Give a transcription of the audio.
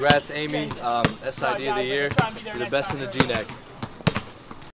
Congrats, Amy. Um, SID of the year. You're the best in the G neck.